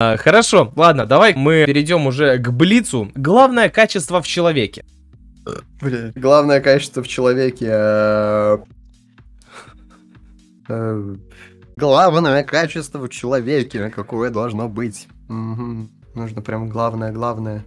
А, хорошо, ладно, давай мы перейдем уже к Блицу. Главное качество в человеке. Блин, главное качество в человеке... э, э, Главное качество в человеке, какое должно быть. Угу. Нужно прям главное, главное.